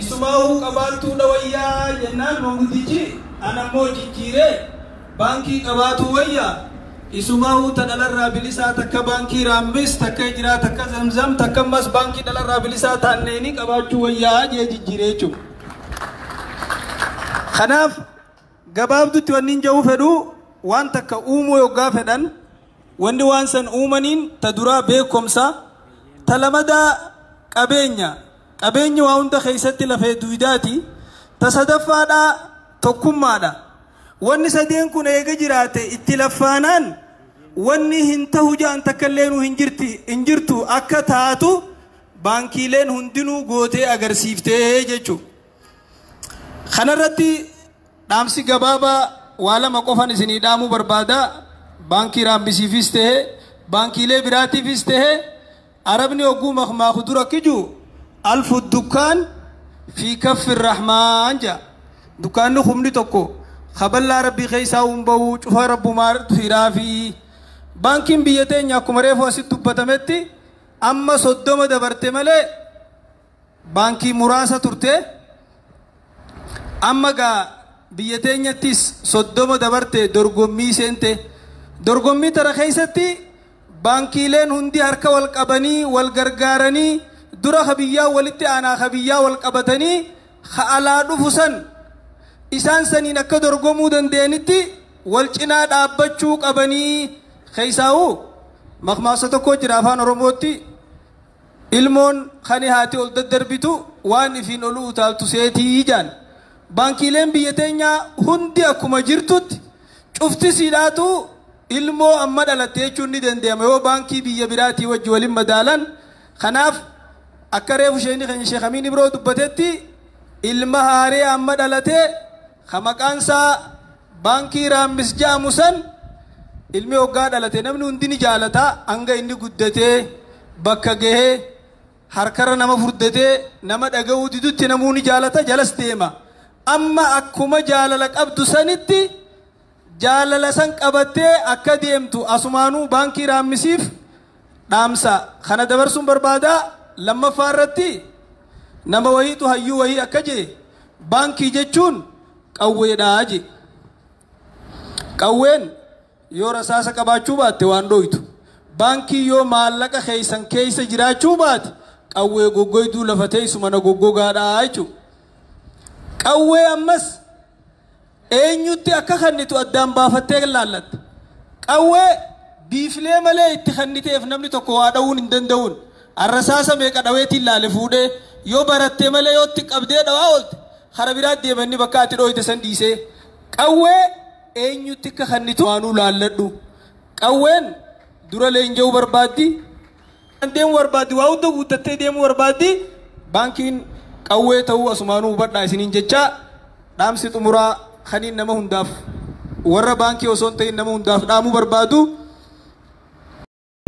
isumaahuu qabaattuudha wayyaa jennaan manguddichi anammoo jijjiiree baankii qabaatuu wayyaa isumaahuu ta dhalarraa bilisaa takka baankii raambis takka hijiraa takka zamzam takka ammas baankii dhalarraa bilisaa taanneeni qabaachuu wayyaa jee jijjiiree jechuudha. Kanaaf gabaabdutti wanni hin jedhu fedhu waan takka uumuu yoggaa fedhan wanni waan san uumaniin ta duraa beekumsa ta qabeenya waa hunda keessatti lafee duwidaati ta sadaffaadhaa tokkummaadha wanni sadeen kun eega jiraate itti laffaanaan wanni hin ta'u ja'an takka illee hin jirtu akka taatu baankiileen hundinuu gootee agarsiiftee jechuudha. kanarratti dhaamsi gabaabaa waa lama qofan isinii dhaamuu barbaada baankii raambisiifis ta'e baankiilee biraatiifis ta'e arabni hogguu makmaaku dura kiju alfu dukkaan fi kaffi rahmaan jaa dukkaanni humni tokko kaballaa rabbii keessaa hunba'uu cufa rabbumaatu hiraa fi baankiin biyya teenya akkuma reefu asitti dubbatametti amma soddoma dabarte malee baankii muraasa turte amma gaa biyya teenyattis soddoma dabarte dorgommii seente dorgommii tara keessatti baankiileen hundi harka wal qabanii dura habiyyaa walitti aanaa habiyyaa wal qabatanii ha'alaa dhufu san isaan saniin akka dorgomuu danda'anitti wal cinaa dhaabbachuu qabanii keessaa'u makmaasa tokko jira afaan oromootti ilmoon kani haati ol daddarbitu waan ifiin ol utaaltu seetii jaan baankiileen biyya teenyaa hundi akkuma jirtutti cufti siidhaatu ilmoo amma dhalatte jechuun ni danda'ama yoo baankii biyya biraatii wajji waliin madaalan kanaaf akka reefu isheen keenya sheekamiin ibroo dubbatetti ilma haaree amma dhalate ka maqaansaa baankii raambis ja'amu san ilmi hoggaa dhalate namni hundi ni jaalata hanga inni guddatee bakka gahee harkarra nama furdatee nama dhaga'uu didutti namuu ni jaalata jalas deema. amma akkuma jaalala qabdu sanitti jaalala san qabattee akka deemtu asumaanuu baankii raammisiif dhaamsa kana dabarsuun barbaada lammaffaa irratti nama wayiitu hayyuu wayii akka jee baankii jechuun qawweedhaa je qawween yoo rasaasa qabaachuu baatte waan dhoytu baankii yoo maallaqa keeysan keeysa jiraachuu baate qawwee goggoyduu lafa teessu mana goggogaadhaa jechuudha. qawwee ammas eenyutti akka kannitu addaan baafattee laallatte qawwee biiflee malee itti kanniteef namni tokko waa dha'uun hin danda'uun arrasaasa meeqa dhaweetiin laale fuudhee yoo barattee malee yoo itti qabdee dhawaa oolte hara biraa deemanni bakka ati dhooyte san dhiisee qawwee eenyutti akka kannitu waanuu laalladhu qawween dura leenja'uu barbaaddi deemuu barbaaddi waa hunda guuttattee deemuu barbaaddi baankiin qawwee ta'uu asumaanuu hubadhaa isiniin jecha dhaamsi xumuraa kaniin nama hundaaf warra baankii osoo hin ta'in nama hundaaf dhaamuu barbaadu.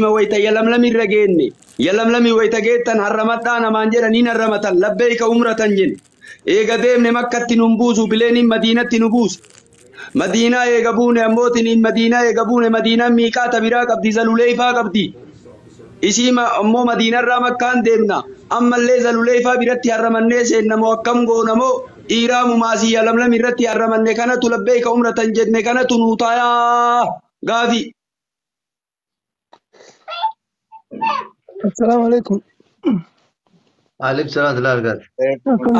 Irra geenne yalamlami wayta geettan harramadhaa namaan jedhaniin harramatan labbeeyka umratan jen eega deemne makkatti nun buusu bileeniin madiinatti nu buusu madiinaa eega buune ammootiniin madiinaa eega buune madiinaan miiqaata biraa qabdi zaluleeyfaa qabdi isii ammoo madiinarraa makkaan deemna ammallee zaluleeyfaa biratti harramannee seennamoo akkam goonamoo dhiiraamu maasii yalamlami irratti harramanne kanatu labbeeyka umratan jenne kanatu nuu taayaa gaafii. السلام عليكم عليكم السلام ورحمة الله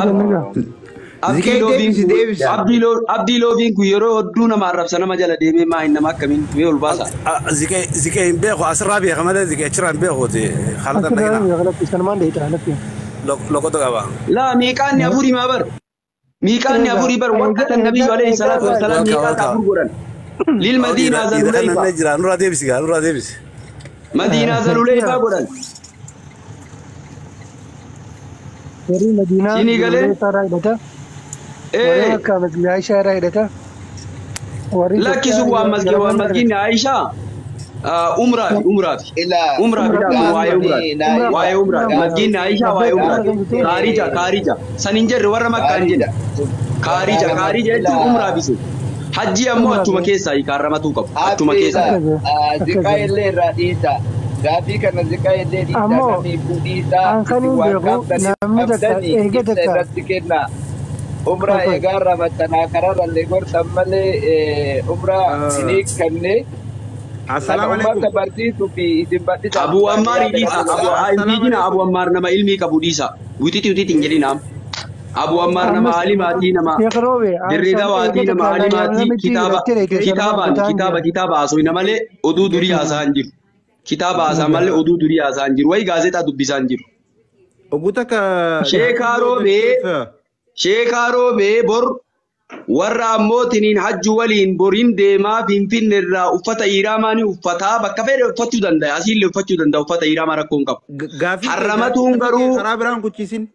وبركاته Abdii loofiin abdii loofiin kun yeroo hedduu nama arrabsa nama jala deemee maa hin nama akkamiin mee ol baasa. بيخو تي خالد أكثر النجنا يا غلط سلمان ده يتعلق لو لو كنت قابا Laa miiqaanni afurii maa bar. Miiqaanni afurii bar waqta nabiyyu alayhi salaatu wa salaam miiqaata afur godhan. Lil madiinaa إذا كان zaluleeyfaa. نجرا نورا ديبس Madiinaa san ulee isaa godhan. Firii Madiinaa ulee isaa hidhata. Warreen akka Aayishaa irraa hidhata. Lakkisu waan maskii waan maskiin Aayishaa. umraa fi umraa fi umraa fi waa'ee umraa waa'ee umraa maddiin Aishaa waa'ee umraa kaarija kaarija san hin jirre warra makkaan jedha kaarija kaarija jechuun umraa fi sun. Hajji ammoo achuma keessaa hiikaarramatuu qabu. Achuma keessaa. Ziqaa illee irraa dhiisa. Gaafii kana ziqaa illee dhiisa. Namni kun dhiisa. Waan qabdanii ibsa irratti kenna. Umraa eegaa ramatanaa kararrallee gorsan malee umraa sinii kannee. Assalaamu alaikum. Ummata barsiisuu fi isin barsiisaa. Abuu Ammaar dhiisa. Abuu Ammaar nama ilmii qabu dhiisa. Wititi wititi hin jedhinaam. Dawaatii nama alimaatii kitaaba kitaabaan kitaaba kitaaba haasofna malee oduu durii haasaa hin jiru. Kitaaba haasaa malee oduu durii haasaa hin jiru. Wayi gaazexaa dubbisaa hin jiru. Oguta ka. Sheekaa Roobee Sheekaa Roobee bor warra ammootiin hajju waliin boriin deemaa Finfinne irraa uffata Iiraamaanii uffataa bakka fedhe uffachuu danda'a. Asiillee uffachuu danda'a uffata Iiraamaa rakkoo hin qabu. Gaafii. Harramatuun garuu- Karaa biraan kuchisiin.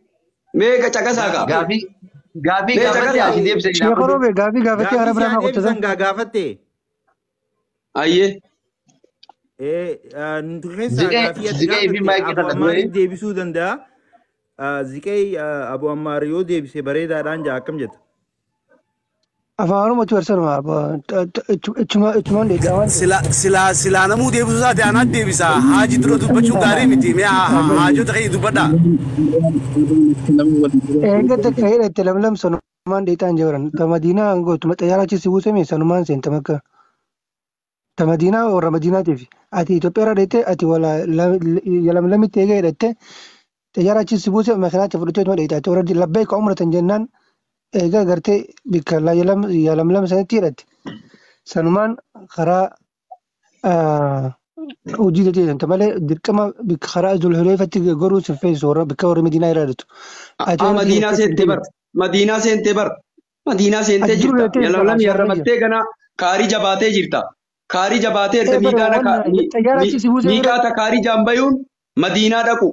ابو رو دی برے دار Ture. deebisuu danda'a. Ziqee Abu Ammaar yoo deebise bareedaadhaan jaa akkam jetta. Afaan Oromootti barsiifama. Ichumaan deeggaman. Sila sila sila namuu deebisuu isaati anaat deebisa. Haaji dura dubbachuun gaarii miti. Mee haajota kee dubbadhaa. Eega takka hidhatte lamlam sanumaan deetaan jiran. Ta Madiinaa angootu xayyaaraachis si buusame sanumaan seenta makka. Ta Madiinaa warra Madiinaatiif. Ati Itoophiyaa irraa deettee ati wala lamlamitti eega hidhatte xayyaaraachis si buuse makinaatti fudhattee ituma dheetaate warra labbee ka umratan jennaan eega gartee bikka lamlam sanitti hidhatte. Sanumaan karaa hojii tajaajilanta malee dirqama karaa zulhuleefatti goruu siffeessu warra bikka warra Madiinaa irraa Ah, warra Madiinaa seentee bar. Madiinaa seentee bar. Madiinaa seentee jirta. Yalamlam yarramattee gana kaarii jabaatee jirta. Kaarii jabaatee erga Eh, bara miiqaata ka- waan mi- xayyaara mi- achi si buusee miiqaata kaarii jaambayuun Madiinaa dhaqu.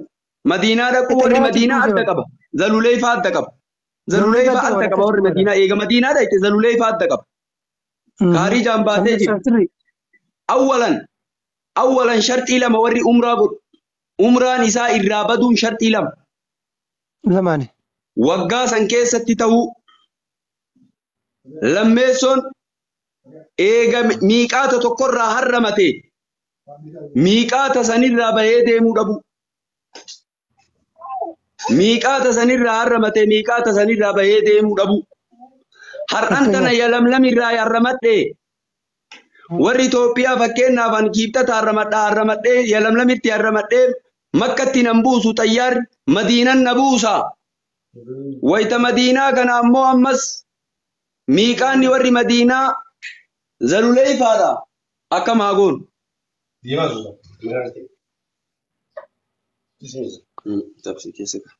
Madiinaa dhaqu Eh, warri Madiinaa adda qaba. Zaluleefa adda qaba. Zaluleefa Zaluleefa adda qaba, warri Madiinaa. Eega Madiinaa dhaqxe Zaluleefa adda qaba. Kaarii jaambaatee jira. Sirri. Awwalan awwalan sharxii lama warri umraa godhu. Umraan isaa irraa baduun sharxii lama. Lamaani. waggaa san keessatti ta'uu lammeessoon eega miiqaata tokkorraa harramate miiqaata sanirraa bahee deemuu dhabu. Miiqaata sanirraa harramate miiqaata sanirraa bahee deemuu dhabu. Har'an tana yalamlamirraa harramadhe warri Itoophiyaa fakkeenyaaf an kiibxata harramadhaa harramadhee yalamlamitti harramadhee makkatti nan buusu xayyaarri madiinan na buusa. Wayita Madiinaa kana ammoo ammas miiqaanni warri Madiinaa zaluleeyfaadha. Akka maagoon. tafsirke suka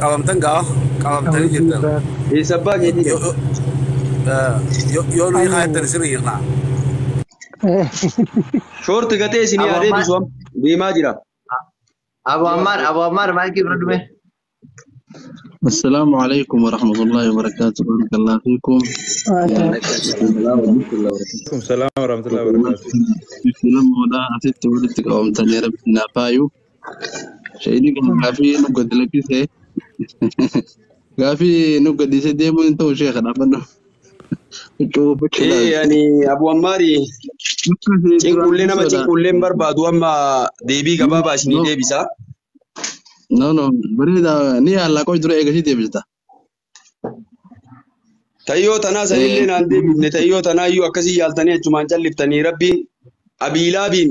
kawamtan gawa kawamtan jirtan isabba gedi yonu yiqaayatan isin Short katanya gatee isin di suam, deemaa jira abu Ammar, abu ammaar maal kibra dhume السلام عليكم ورحمة الله وبركاته بارك الله فيكم عليكم السلام ورحمة الله وبركاته في فيلم ولا أتيت ولدتك أو متني رب نافايو شيء كان كافي نقد لك سي كافي نقد سي ديمو انت وشيخ انا بنو شوف Eh, yani Abu Ammaari cinqullee nama cinqulleen barbaadu amma deebii gabaabaa isinii deebisa. نو نو بريدا ني الله كوي دري ايغسي ديبستا Tayyoo tanaa sanillee naan deebifne tayyoo tanaayyuu akkasii yaaltanii achumaan calliftanii rabbiin abiilaabiin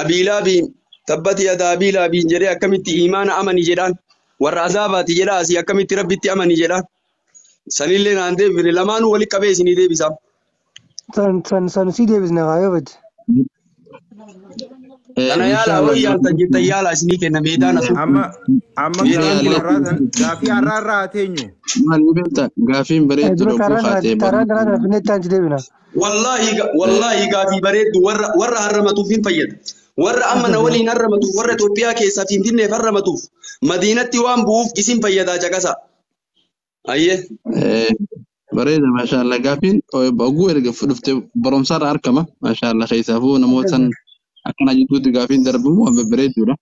abiilaabiin tabbati yadaa abiilaabiin jedhee akkamitti imaana amani jedhaan warra azaabaati jedhaa asii akkamitti rabbitti amani jedhaan sanillee naan deebifne lamaanuu walitti qabee isinii deebisa. San san san si deebisne kaayoo bade. Kana yaalaa wayii yaaltan jettan yaalaa isinii kenna meedaan asu. أما أما Meedaan gaaffii har'aa irraa teenyu. مال نبتا غافين بريد Dura رو karaa خاتي karaa daraa kana finne itti aansi deebina. Wallaahi ga- wallaahi gaafii bareeddu warra warra harramatuuf hin fayyada. Warra amma na waliin harramatuuf warra Itoophiyaa keessaa Finfinneef harramatuuf Madiinatti waan bu'uuf isin fayyadaa caqasa. Ayyee. bareeda maasha Allah gaafiin oguu erga fudhufte barumsarra argama maasha Allah keessaafuu namootan akkana jidduutti gaafiin darbu waan babbareedduudha.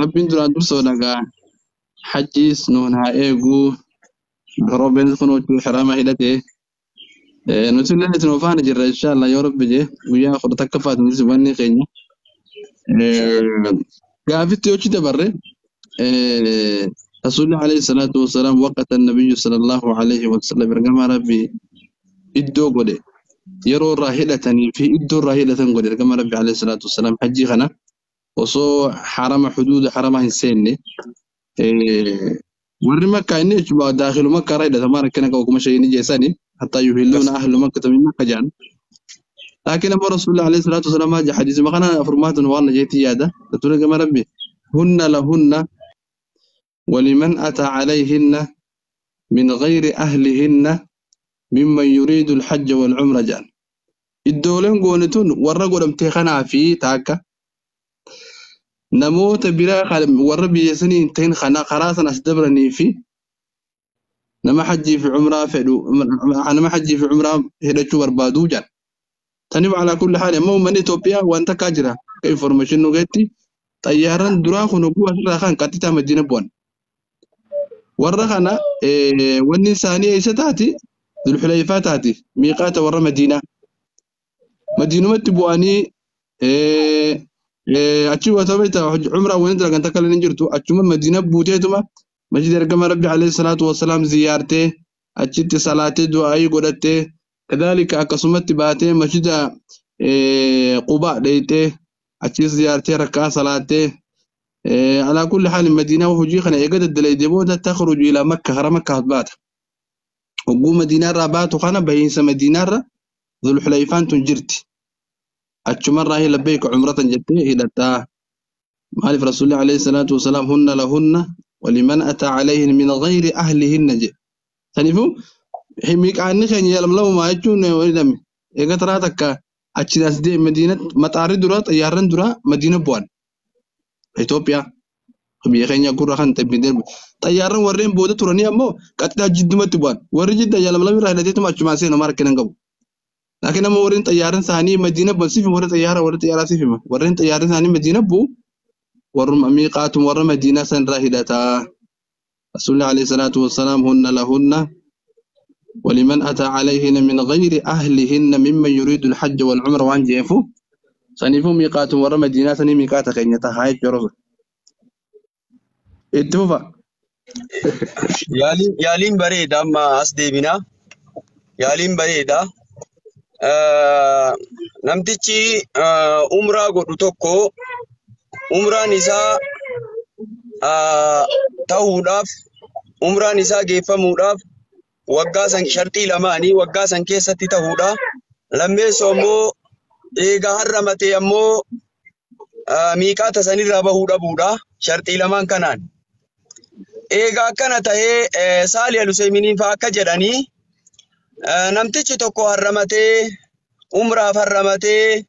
Rabbiin duraan dursa dhagaa hajjiis nuun haa eeguu roobeen kunoo juu xiraama hidhatee nuti illee isin ofaana jirra inshallah yoo rabbi jee guyyaa kudha takka faatinis wanni keenya gaafitti yoo ci dabarre rasuulli alayhi salaatu wasalaam waqata nabiyyu sallallahu alayhi wasallam ergama rabbi iddoo godhe يرو راهلة في إدو راهلة نقول لك ربي عليه الصلاة والسلام حجي غنا وصو حرم حدود حرم إنسان ورني مكة إنش داخل مكة رايدة ما ركنا كوكما شيء نجيساني حتى يهلون أهل مكة من مكة جان لكن أبو رسول الله عليه الصلاة والسلام جاء حديث ما كان أفرمات وأنا جيت يادة تقول لك ربي هن لهن ولمن أتى عليهن من غير أهلهن ممن يريد الحج والعمرة جان الدولين قونتون ورقوا لم تخنا في تاكا نموت بلا خالم وربي يسنين تين خنا خراسا أسدبرني في نما حجي في عمرة فدو أنا ما حجي في عمرة هدا شو بربادو جان تنب على كل حال مو من إثيوبيا وأنت كاجرا كإنفورميشن نوغيتي طياران دراخو نقوة راخان كاتتا مدينة بوان warra kana wanni isaanii eessa taati? Dulxulayfaa taati. Miiqaata warra madiinaa. مدينة تبواني أشوف أتابعها عمرة وين درجة أنت كلا نجرتو أشوف مدينة بوتي توما مجد رجع ربي عليه الصلاة والسلام زيارته أشوف صلاة دعاء قدرته كذلك أقسمت تباته مجد قباء ديته أشوف زيارته ركع صلاته على كل حال المدينة وهجي خنا يقدر دلي دبوه تخرج إلى مكة هرم مكة هتبات وقوم مدينة رابات وخنا بين سمدينة رابات ذو الحليفان تنجرت أتشمر هي لبيك عمرة جتة إلى تا مالف رسول الله عليه الصلاة والسلام هن لهن ولمن أتى عليهن من غير أهلهن جي تنفو حميك عني خين يلم لو ما يجون ولدم يقدر تراتك أتشلاس دي مدينة مطاري درا طيارن درا مدينة بوان Itoophiyaa biyya keenya gurra kan ta'e xayyaarran warreen booda turanii ammoo qaxxaa jiddumatti bu'an. Warri jidda jaalamlam irraa hidhateetuma achumaan seenuu mara kennan qabu. لكن لما ورين طيارة ثانية مدينة بنسيف ورين طيارة ورين طيارة سيفي ما. ورين طيارة ثانية مدينة بو ورم أميقات ورم مدينة سن راهدة رسول الله عليه الصلاة والسلام هن لهن ولمن أتى عليهن من غير أهلهن ممن يريد الحج والعمر. وان جيفو سنيفو ميقات ورم مدينة سن ميقات خينيتا. هاي جرز اتوفا يالين يالين بريد أما أصدي يالين بريد Namtichi umraa godhu tokko umraan isaa ta'uudhaaf umraan isaa geeffamuudhaaf waggaa san sharxii lamaanii waggaa san keessatti ta'uudha. Lammeessoo ammoo eegaa harramate ammoo miiqaata sanirraa bahuu dhabuudha. Sharxii lamaan kanaan. Eegaa akkana ta'ee Saali Aluseeminiin fa'aa akka jedhanii namtichi tokko harramatee umraaf harramatee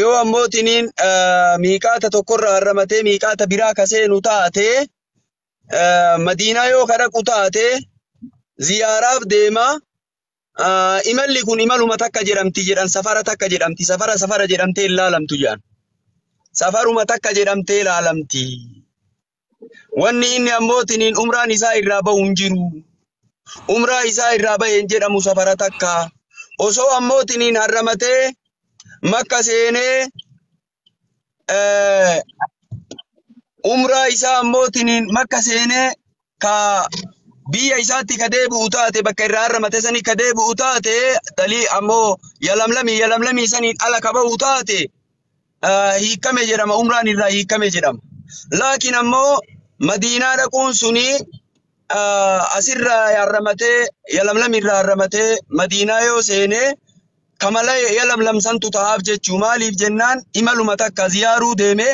yoo ammootiniin miiqaata tokkorraa harramatee miiqaata biraa kaseenu taatee madiinaa yoo kadhaqu taatee ziyaaraaf deemaa. imalli kun imaluma takka jedhamti jedhan safara takka jedhamti safara safara jedhamtee ilaalamtu jedhan safaruma takka jedhamtee ilaalamti wanni inni ammootiniin umraan isaa irraa bahu hin jiru umraa isaa irraa bahe hin jedhamu safara takka osoo ammootiniin harramatee makka seenee umraa isaa ammootiniin makka seenee ka biyya isaatti ka deebi'u taate bakka irraa harramate sanii ka deebi'u taate dalii ammoo yalamlamii yalamlamii saniin ala ka bahu taate hiikame jedhama umraan irraa hiikame jedhama. Laakiin ammoo madiinaa dhaquun suni asirraa harramatee yalamlam irraa harramatee madiinaa yoo seenee kamala yalamlamsantu ta'aaf jechuu maaliif jennaan imaluma takka ziyaaruu deemee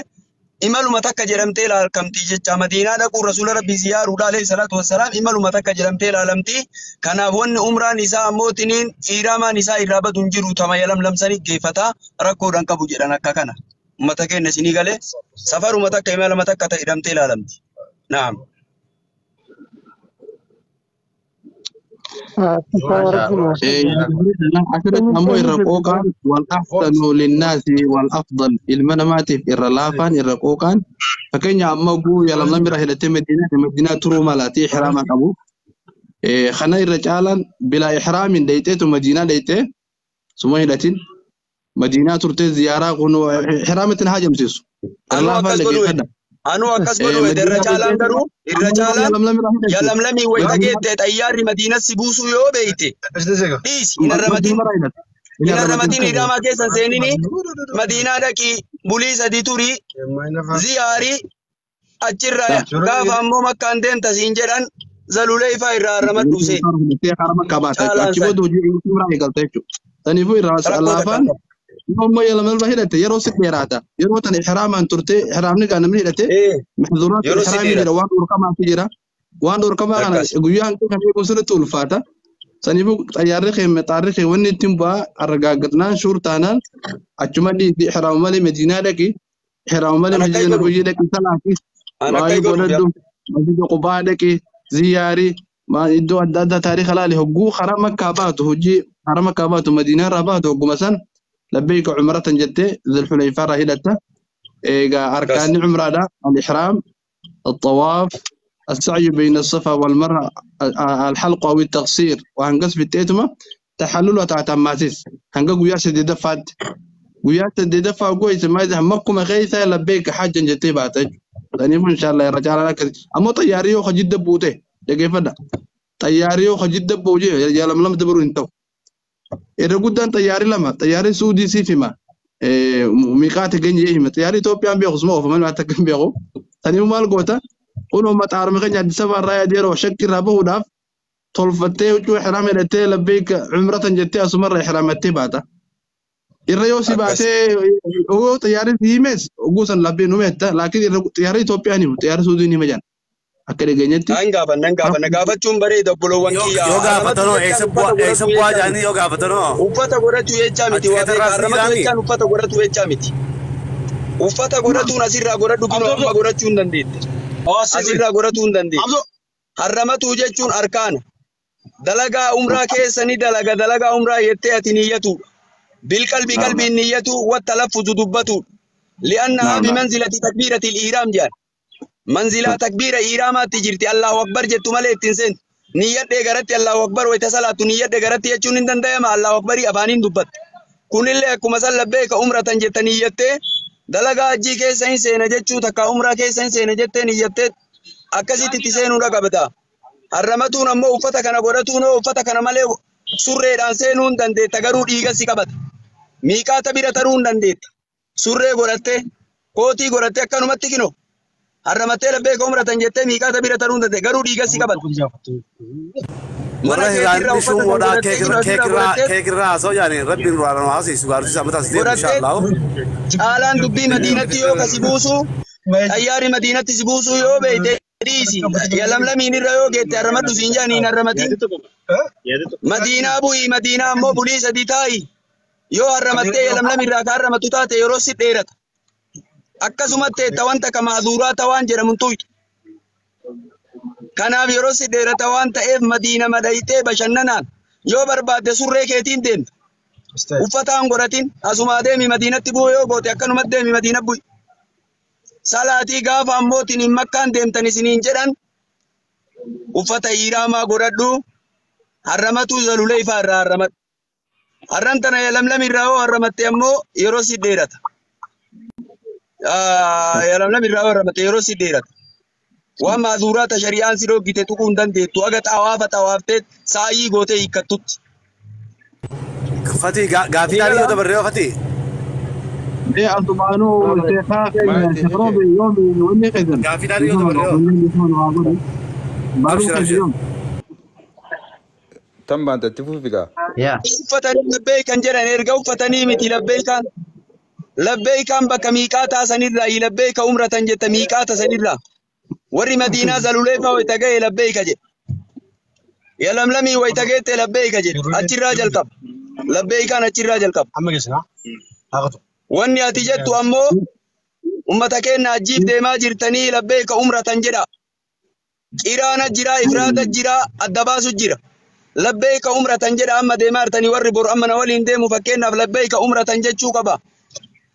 imaluma takka jedhamtee ilaalamti jecha madiinaa dhaquu rasuula rabbii ziyaaruudha alayhi salaatu wassalaam imaluma takka jedhamtee ilaalamti kanaaf wanni umraan isaa ammootiniin fiiraamaan isaa irraa badu hin jiru tama yalamlamsanii geeffata rakkoodhaan qabu jedhan akka kana ummata keenya isinii galee safaruma takka imaluma takka ta'e hidhamtee ilaalamti naam والأحسن للناس والأفضل المناماتف الرلافان الرقوقان فكين أمو قو يلم نمي رحلة مدينة مدينة ترو مالاتي حراما قبو Eh, Kana irra caalaan bilaa ihraamin dheeyxeetu Madiinaa dheeyxee suma hidhatin. Madiinaa turtee ziyaaraa kun ihraamitti haa jamsiisu. Anuu Allah akkas afaan godhu dhageeffadha. Anuu akkas Eh, godhu irra Madiinaa caalaan turtee garuu irra amma caalaan yalamlamii irraa hidhatte. yalamlamii wayita Madiinaa geette xayyaarri madiinatti buusuu yoo beeyte dhiisi hin arramatin Madiinaa hidhatte. hin arramatin hiramaa keessan seenini madiinaa dhaqii bulii sadi turii ziyaarii achirraa gaafa ammoo makkaan deemta siin jedhan zalulee ifaa irraa arramadhu seen harama qabaata jechuudha. Caalaan Achi san. booda hojii umraa eegalta jechuudha. Saniifuu irraa Rakkoo yeroo si dheeraata. Yeroo tan ihraamaan turte ihraamni gaa namni hidhate ee maxduuraat yeroo si ihraamii dheerata jira waan dhorkamaatu jira. Waan dhorkamaa kana akkas guyyaa hanqii kan eeguun sirriitti ulfaata. Saniifuu xayyaarri kee maxaarri kee wanni ittiin bu'aa argaggatnaan shuur taanaan achuma dhiisi ihraama malee madiinaa dhaqi. Ihraama malee an akkas masjida godhu nabiyyi dhaqi salaati. an akkas Waa'ee godhu godhadhu. Masjida qubaa dhaqi. Ziyaarii. Ma iddoo adda addaa taariika laali labbeeyka cumratan jettee zulxulayfaa irraa hidhatta. Egaa akkas arkaanni cumraadha. Al-ihraam, الطواف، السعي بين الصفا والمروة، الحلق أو التقصير، وهنقص في التيتما تحلل وتعتماسيس. هنقا قويا سدي دفات قويا سدي دفا قوي ما إذا مكم غيثا لبيك حاجة جتي باتج. يعني إن شاء الله يرجع لنا كذا. أما طياريو خجد بوته. كيف ده؟ طياريو خجد بوجه يا لم لم تبرو انتو. إذا قدام طياري لما طياري سعودي سيفما. ميقات جنجي إيه طياري توبيان بيخو سمو فمن ما تكن بيخو. ثاني مال قوتا kunoo maxaarama keenya Addis Ababa irraa yaadee yeroo shakki irraa bahuudhaaf tolfattee huccuu ihraama hidhattee labbeeka cumratan jettee asumarra ihraamattee baata. Irra yoo si akkas baatee yoo xiyyaarri si himes oguu san labbeen humetta laakiin irra xiyyaarri Itoophiyaan himu xiyyaarri Suudiin hima jedhan akka dhageenyatti. An gaafanna hin gaafanna gaafachuun bareeda obboloowwan Yoo kiyya yoo gaafatanoo eessa bu'aa eessa godhatu bu'aa jechaa jedhanii miti yoo gaafatanoo uffata godhatu jechaa miti waa beeka keessa arramatu siidhaami. jechaan uffata godhatu jechaa miti uffata godhatuun asirraa godhadhu kunoo amma godhachuu hin dandeette asirraa godhachuu hin dandeette harramatu jechuun arkaana dalagaa umraa keessa ni dalaga dalagaa umraa jettee ati niyyatu bilqalbi qalbiin niyyatu wattalaffuzu dubbatu li'annahaa bimanzilati takbiirati al-ihraam jedhan منزلہ تکبیر ایراما تجرتی اللہ اکبر جے تمہلے تنسین نیت دے گرتی اللہ اکبر وی تسالا تو نیت دے گرتی چونن دن دے ما اللہ اکبری ابانین دوبت کنل لے کمسا لبے کا عمرتن جے تنیت دے دلگا جی کے سین سین جے چوتا کا عمرہ کے سین سین جے تنیت دے اکسی تی تسین انہا کبتا حرمتون امو افتا کنا گورتون امو افتا کنا ملے سر رے دان سین ان دن دے تگرو ڈیگا سی کبت میکا تبیرہ ترون دن دے سر رے گورتے کوتی گورتے اکنو متی کنو الرماتيلا بيك عمرة تنجت ميكا تبيرة ترند ده غرور ديكا سيكا بات مره يعني بيشو ودا كيكرا كيكرا كيكرا سو يعني ربي نور أنا واسي سوار جزا متى سدي إن شاء الله آلان دبي مدينة تيو كسبوسو أياري مدينة تسبوسو يو بيت ديسي يلا ملا مين رأيو كيت الرماتو سينجاني الرماتي مدينة أبوي مدينة أمو بوليس أديتاي يو الرماتي يلا ملا مين رأيو الرماتو تاتي يروسي تيرت akkasumatti etta wanta ka maazuuraa tawaan jedhamu tuytu kanaaf yeroo si dheerata waan ta'eef madiina madhayitee bashannanaan yoo barbaadde surree keetiin deemta uffataan godhatin asumaa deemi madiinatti bu'u yoo goote akkanumatti deemi madiina bu'i. Salaatii gaafa ammootiin hin makkaan deemtan isiniin jedhan uffata hiiraamaa godhadhu harramatu zalulee ifaa irraa harramadhu. Harran tana yalamlam irraa yoo harramatte ammoo yeroo si dheerata. Yalamlam irraa yoo harramatte yeroo si dheerata. Waan maazuuraata shari'aan si dhoggite tuquu hin dandeettu. Aga xawaafa xawaaftee saayii gootee hiikkattutti. Fatii gaafii dhaanii yoo dabarre yoo fatii. Mee asumaanuu sheekaa sheekh roobe yoom wanni keessan. Gaafii dhaanii yoo dabarre yoo. Abshir. yoom. Tan baantatti fufigaa. yaa uffatanii labbee kan jedhan erga uffatanii miti labbee لبيك أم بك ميكاتا سنيدلا يلبيك عمرة تنجت ميكاتا سنيدلا وري مدينة زلوليفا ويتجي لبيك أجي يا لم لمي ويتجي تلبيك أجي أتير راجل كاب لبيك أنا أتير راجل كاب أما كيسنا؟ هذا وني أتيجة تومو أمتك إن أجيب دما جرتني لبيك عمرة تنجرا جرا جرا إفراد جرا الدباس جرا. لبيك عمرة تنجرا أما دمار تني وري بور أما نوالين دمو فكنا لبيك عمرة تنجت شو كبا.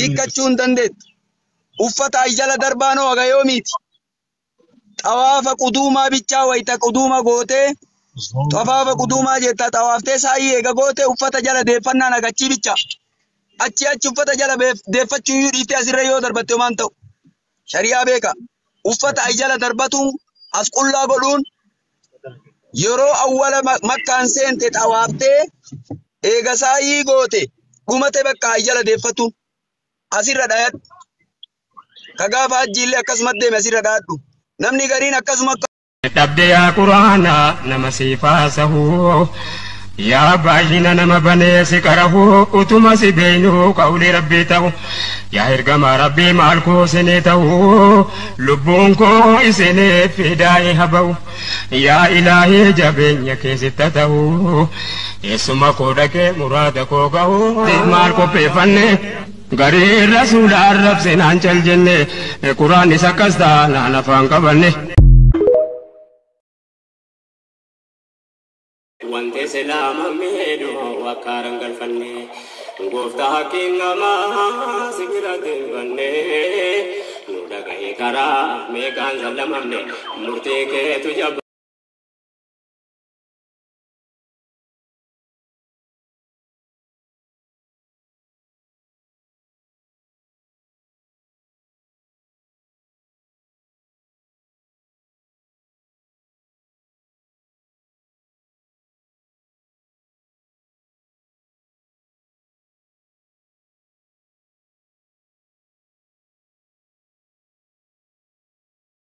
hiikkachuu hin dandeettu. Uffata ajjala darbaanoo haga yoomiiti xawaafa quduumaa bichaa wayita quduuma gootee xawaafa quduumaa jetta xawaaftee saayii eega gootee uffata jala deeffannaan agachii bicha achi achi uffata jala deeffachuu iyyuu dhiiftee asirra yoo darbatte homaan ta'u? Shari'aa beeka. Uffata ajjala darbatuun as qullaa godhuun yeroo awwala ma- makkaan seente xawaaftee eega saayii goote gumate bakka jala deeffatu asirra dhayat ka gaafa hajjiillee akkasumas deeme asirra dhaadhu namni gariin akkasuma akka dhabde yaa quraana nama siifaasahu utuma si beeynu qawli rabbii ta'u yaa ergama rabbii maal koo isinii ta'u lubbuun koo isiniif fidaa'e haba'u yaa ilaahii jabeenya keessitta ta'u eessuma koo dhaqee muraada koo ga'u maal qopheeffanne garii rasuudhaan rabsinaan cal jenne quraanis akkas taanaan afaan qabanne. ون سے لام رنگل فن گوتا ہے را میں کام ہم نے مورتی کے تج